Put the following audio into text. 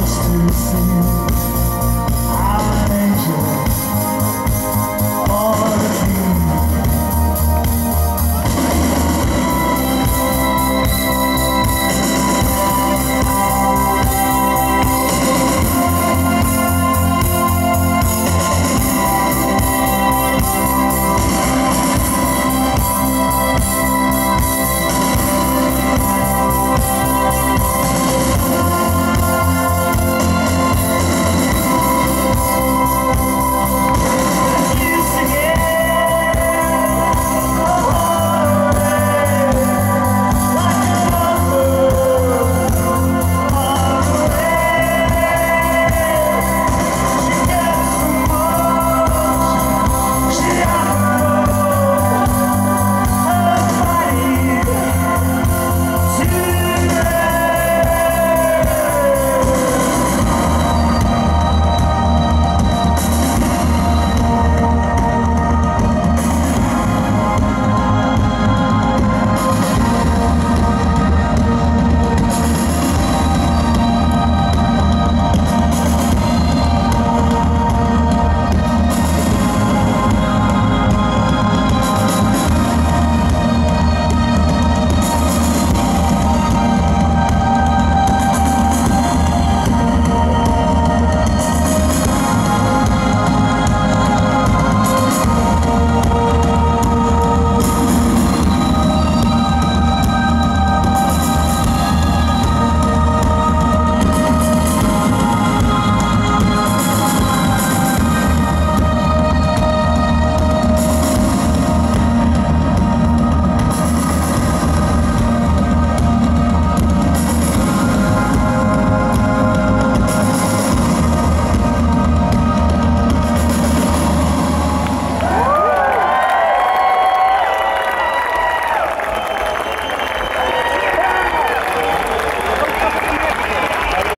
lost in sin.